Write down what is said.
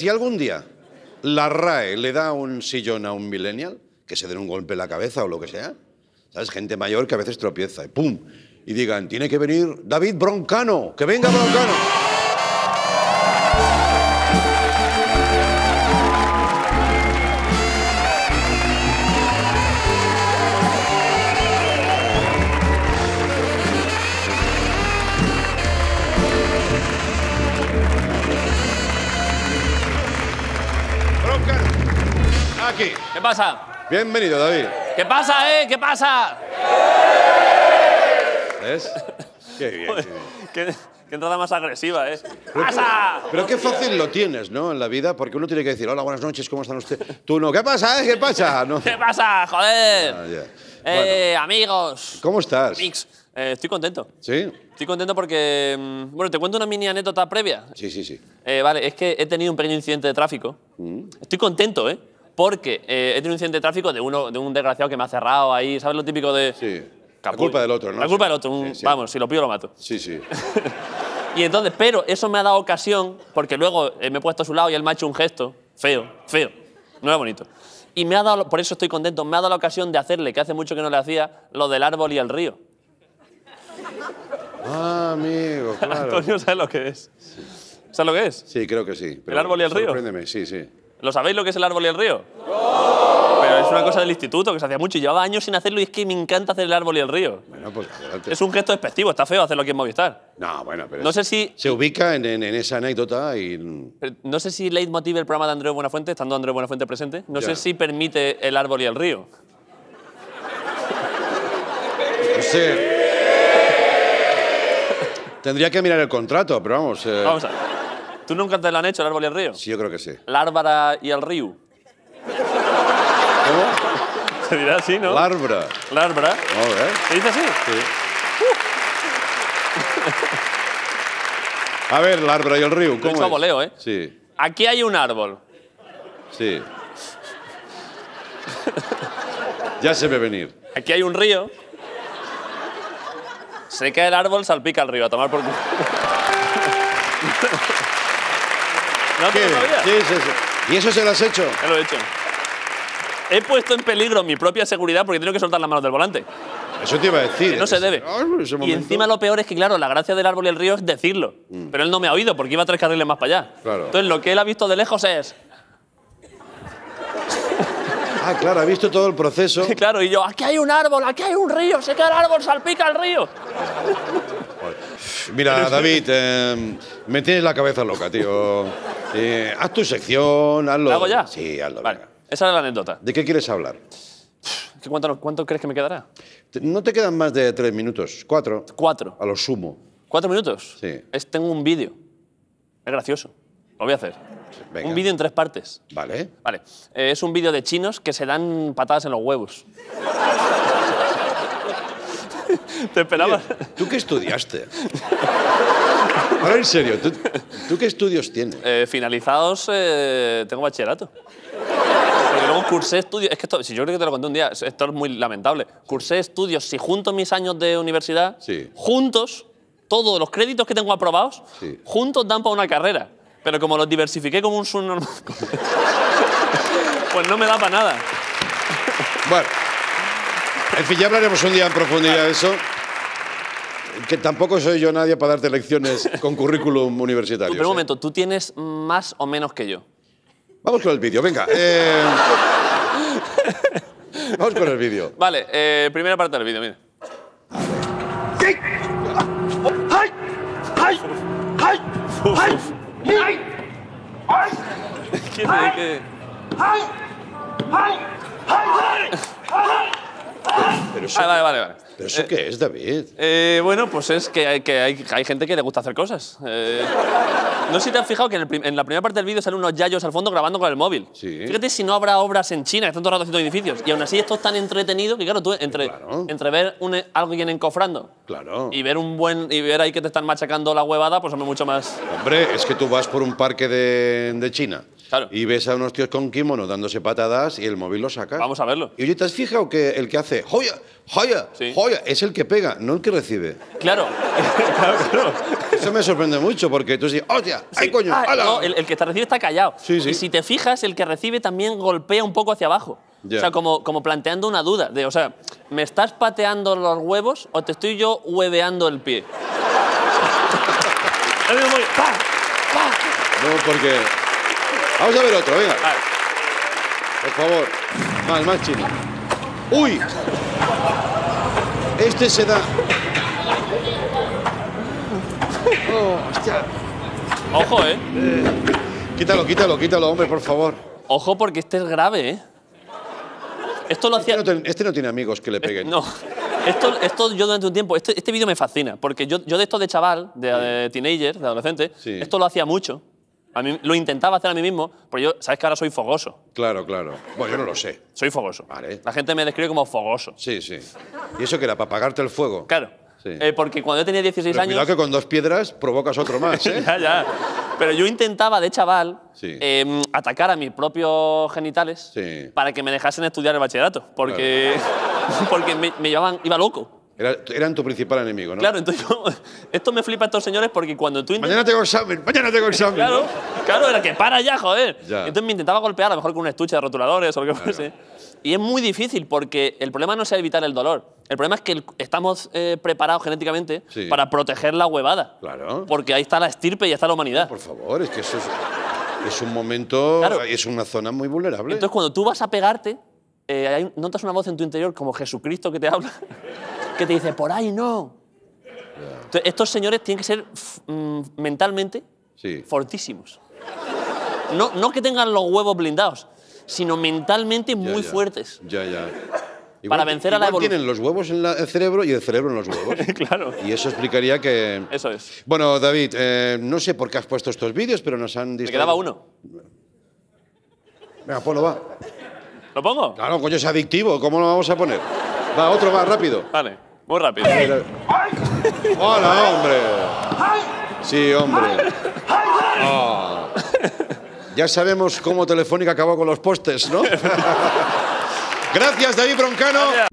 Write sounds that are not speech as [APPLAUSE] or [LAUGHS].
si algún día la RAE le da un sillón a un millennial, que se den un golpe en la cabeza o lo que sea, ¿sabes? Gente mayor que a veces tropieza y ¡pum! Y digan, tiene que venir David Broncano, que venga Broncano. Aquí. ¿Qué pasa? Bienvenido, David. ¿Qué pasa, eh? ¿Qué pasa? ¿Ves? Qué bien, qué bien. [LAUGHS] ¿Qué, qué entrada más agresiva, ¿eh? ¡Pasa! Pero qué fácil lo tienes, ¿no? En la vida, porque uno tiene que decir, hola, buenas noches, ¿cómo están ustedes? Tú no, ¿qué pasa, eh? ¿Qué pasa? [LAUGHS] No. ¿Qué pasa, joder? Ah. Eh, amigos. ¿Cómo estás? Mix. Eh, estoy contento. ¿Sí? Estoy contento porque. mm, Bueno, te cuento una mini anécdota previa. Sí, sí, sí. Eh, vale, es que he tenido un pequeño incidente de tráfico. Estoy contento, ¿eh? Porque eh, he tenido un incidente de tráfico de, uno, de un desgraciado que me ha cerrado ahí. ¿Sabes lo típico de.? Sí. La culpa del otro, ¿no? La culpa Sí. del otro. un- Sí, sí. Vamos, si lo pillo lo mato. Sí, sí. [LAUGHS] Y entonces, pero eso me ha dado ocasión, porque luego eh, me he puesto a su lado y él me ha hecho un gesto feo, feo, no era bonito. Y me ha dado, por eso estoy contento, me ha dado la ocasión de hacerle, que hace mucho que no le hacía, lo del árbol y el río. Ah, amigo, [LAUGHS] claro. Antonio, ¿sabes lo que es? ¿Sabes lo que es? Sí, creo que sí. pero ¿El árbol y el río? Sorpréndeme, sí, sí. ¿Lo sabéis lo que es el árbol y el río? Pero es una cosa del instituto que se hacía mucho y llevaba años sin hacerlo y es que me encanta hacer el árbol y el río. Bueno, pues adelante. Es un gesto despectivo, está feo hacerlo aquí en Movistar. No, bueno, pero No sé si, se ubica en, en- en esa anécdota y... pero no sé si leitmotiv el programa de Andrés Buenafuente, estando Andrés Buenafuente presente, no Ya. sé si permite el árbol y el río. No sé. Tendría que mirar el contrato, pero vamos. eh, Vamos a ver. ¿Tú nunca te lo han hecho, el árbol y el río? Sí, yo creo que sí. El árbara y el río. ¿Cómo? Se dirá así, ¿no? Larbra. El árbara. Molt bé. ¿Se dice así? A ver, l'Arbre y el río, Lo he ¿cómo hecho es? voleo, ¿eh? Sí, Aquí hay un árbol. sí. ya se ve venir. Aquí hay un río. Se cae el árbol, salpica el río. A tomar por culo. ¿No. Sí, sí, sí. ¿Y eso se lo has hecho? Ya lo he hecho. He puesto en peligro mi propia seguridad porque tengo que soltar las manos del volante. Eso te iba a decir. Que no se debe. Ah, Y encima lo peor es que, claro, la gracia del árbol y el río es decirlo. Pero él no me ha oído porque iba tres carriles más para allá. Mm. Claro. Entonces lo que él ha visto de lejos es. [LAUGHS] Ah, claro, ha visto todo el proceso. [LAUGHS] Claro, y yo, aquí hay un árbol, aquí hay un río, se cae el árbol, salpica el río. [LAUGHS] Mira, David, eh, me tienes la cabeza loca, tío. Eh, haz tu sección, hazlo. ¿Lo hago ya? Sí, hazlo. Vale, venga. esa era la anécdota. ¿De qué quieres hablar? ¿Qué ¿Cuánto, ¿Cuánto crees que me quedará? No te quedan más de tres minutos, cuatro, Cuatro. a lo sumo. ¿Cuatro minutos? Sí. Es, tengo un vídeo. Es gracioso. Lo voy a hacer. Venga. Un vídeo en tres partes. Vale. Vale. Eh, es un vídeo de chinos que se dan patadas en los huevos. ¿Te esperabas? ¿Tú qué estudiaste? Ahora en serio, ¿tú, tú qué estudios tienes? Eh, finalizados, eh, tengo bachillerato. Porque luego cursé estudios. Es que esto, si yo creo que te lo conté un día, esto es muy lamentable. Cursé estudios, si junto mis años de universidad, Sí. juntos, todos los créditos que tengo aprobados, Sí. juntos dan para una carrera. Pero como los diversifiqué como un subnormal, [LAUGHS] pues no me da para nada. Bueno, en fin, ya hablaremos un día en profundidad de eso. Que tampoco soy yo nadie para darte lecciones con currículum universitario. Pero un ¿eh? momento, ¿tú tienes más o menos que yo? Vamos con el vídeo, venga. eh. Vamos con el vídeo. Vale, eh, primera parte del vídeo, mira. ¿Qué tiene que...? Pero eso, Ah, vale, vale, vale. ¿pero eso qué es, David? Eh, bueno, pues es que, hay, que hay, hay gente que le gusta hacer cosas. Eh, no sé si te has fijado que en, el en la primera parte del vídeo salen unos yayos al fondo grabando con el móvil. Sí. Fíjate si no habrá obras en China que están todo el rato haciendo edificios. Y aún así esto es tan entretenido que, claro, tú entre, Claro. entre ver un, alguien encofrando Claro. y ver un buen y ver ahí que te están machacando la huevada, pues hombre, mucho más. Hombre, es que tú vas por un parque de, de China Claro. Y ves a unos tíos con kimono dándose patadas y el móvil lo sacas. Vamos a verlo. Y oye, ¿te has fijado que el que hace joya, joya, Sí. joya es el que pega, no el que recibe? Claro. [LAUGHS] claro, claro. Eso me sorprende mucho porque tú dices, ¡hostia! ¡Ay, Sí. coño! Ah, hala". no, el, el que te recibe está callado. Sí, sí. Y si te fijas, el que recibe también golpea un poco hacia abajo. Ya. O sea, como, como planteando una duda. De, o sea, ¿me estás pateando los huevos o te estoy yo hueveando el pie? [LAUGHS] No, porque. Vamos a ver otro, venga. Por favor. Más, más chino. ¡Uy! Este se da. [LAUGHS] Oh, hostia. Ojo, ¿eh? Quítalo, quítalo, quítalo, hombre, por favor. Ojo porque este es grave, ¿eh? Esto lo Este hacía... no, ten- este no tiene amigos que le peguen. No. Esto, esto yo durante un tiempo, este, este vídeo me fascina, porque yo, yo de esto de chaval, de, de teenager, de adolescente, Sí. esto lo hacía mucho. A mí, lo intentaba hacer a mí mismo, pero yo, sabes que ahora soy fogoso. Claro, claro. Bueno, yo no lo sé. Soy fogoso. Vale. La gente me describe como fogoso. Sí, sí. ¿Y eso que era? ¿Para apagarte el fuego? Claro. Sí. Eh, porque cuando yo tenía 16 Pero años. cuidado que con dos piedras provocas otro más, ¿eh? [LAUGHS] ya, ya. Pero yo intentaba de chaval Sí. eh, atacar a mis propios genitales Sí. para que me dejasen estudiar el bachillerato. Porque, [LAUGHS] porque me, me llevaban, iba loco. Era- eran tu principal enemigo, ¿no? Claro, entonces [LAUGHS] yo- esto me flipa a estos señores porque cuando tú. Mañana tengo examen, mañana tengo examen. Claro, claro, era que para ya, joder. Ya. Entonces me intentaba golpear, a lo mejor con un estuche de rotuladores o lo que fuese. Y es muy difícil porque el problema no es evitar el dolor. El problema es que estamos eh, preparados genéticamente Sí. para proteger la huevada. Claro. Porque ahí está la estirpe y está la humanidad. Por favor, es que eso es, es un momento, Claro. es una zona muy vulnerable. Entonces cuando tú vas a pegarte, eh, notas una voz en tu interior como Jesucristo que te habla, que te dice, por ahí no. Entonces, estos señores tienen que ser mm, mentalmente Sí. fortísimos. No, no que tengan los huevos blindados, sino mentalmente Ya, muy ya. fuertes. Ya, ya. Para vencer a la evolución. tienen los huevos en la- el cerebro y el cerebro en los huevos. [LAUGHS] claro. y eso explicaría que... Eso es. Bueno, David, eh, no sé por qué has puesto estos vídeos, pero nos han Me distraído. quedaba uno. Venga, ponlo, va. ¿Lo pongo? Claro, coño, es adictivo. ¿Cómo lo vamos a poner? Va, otro, va, rápido. Vale, muy rápido. ¡Hola, hombre! Sí, hombre. Ah. Ya sabemos cómo Telefónica acabó con los postes, ¿no? [LAUGHS] Gracias, David Broncano. Gracias.